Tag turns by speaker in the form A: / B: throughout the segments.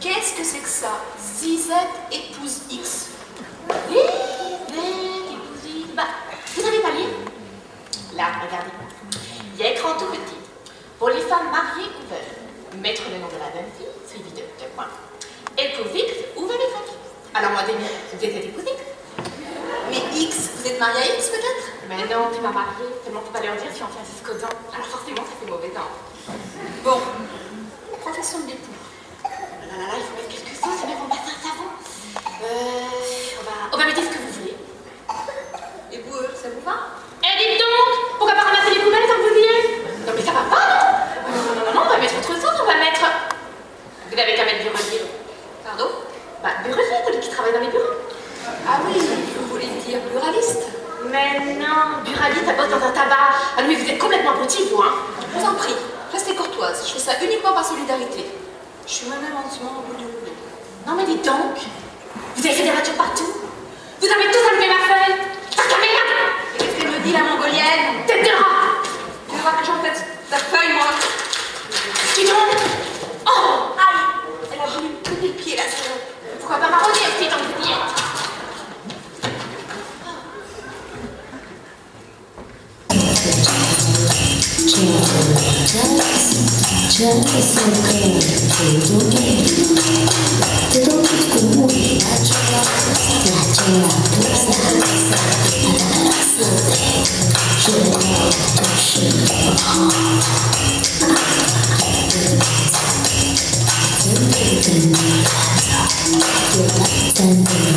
A: Qu'est-ce que c'est que ça? Zizette épouse X.
B: Zizette épouse X. Bah, vous savez pas lire Là, regardez. Il y a écran tout petit. Pour les femmes mariées ou veuves, mettre le nom de la jeune fille, suivi de deux points. Épouse X ou veuve Alors moi, vous êtes épouse X?
A: Mais X, vous êtes marié à X peut-être?
B: Mais non, tu m'as mariée. Seulement faut pas leur dire si on fait un dents. Alors forcément, ça fait mauvais temps.
A: Bon, de l'époux.
B: Oh là là là, il faut mettre quelque chose, c'est même on passe un savon. Euh, on va, on va mettre ce que vous voulez.
A: Et vous, eux, ça vous va?
B: Eh, dites donc Pourquoi pas ramasser les poubelles tant que vous y êtes Non mais ça va pas, non? Non, non, non, non, on va mettre autre chose, on va mettre... Vous n'avez qu'à mettre du relier.
A: Pardon?
B: Bah, du relier, celui qui travaille dans les bureaux.
A: Ah oui, vous voulez dire pluraliste
B: Mais non, buraliste, ça bosse dans un tabac. Ah mais vous êtes complètement abrutis, vous, hein
A: Je vous en prie, Je fais ça uniquement par solidarité. Je suis moi-même en ce moment au bout du rouleau.
B: Non mais dites donc Vous avez fait des ratures partout. Vous avez tous enlevé ma feuille.
A: Et qu'est-ce qu'elle me dit, la mongolienne?
B: Tête de rat
A: Tu veux voir que j'en fasse ta feuille, moi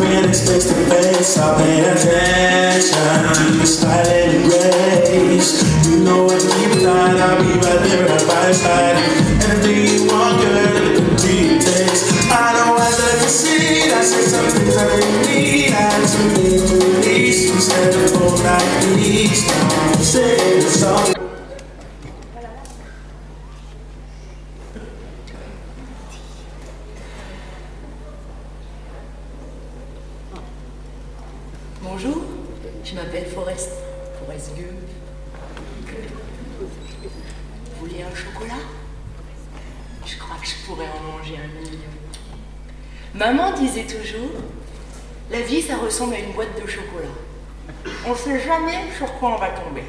C: man expects to face I'll pay attention to your style and your grace. You know what deep down I'll be right there at my side
D: Bonjour, je m'appelle Forrest, Forrest Gump. Vous voulez un chocolat? Je crois que je pourrais en manger un million. Maman disait toujours, la vie ça ressemble à une boîte de chocolat. On ne sait jamais sur quoi on va tomber.